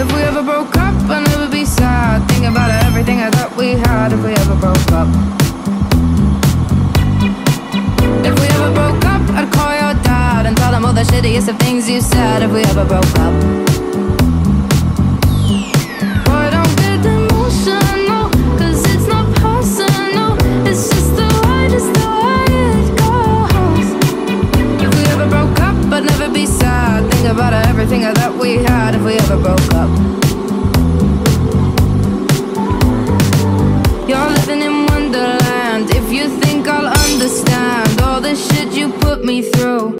If we ever broke up, I'd never be sad. Thinking about everything I thought we had. If we ever broke up. If we ever broke up, I'd call your dad and tell him all the shittiest of things you said. If we ever broke up. Don't get emotional, 'cause it's not personal. It's just the way, goes. If we ever broke up, I'd never be sad. Think about everything I thought we had. If we ever broke up. You're living in Wonderland. If you think I'll understand all the shit you put me through.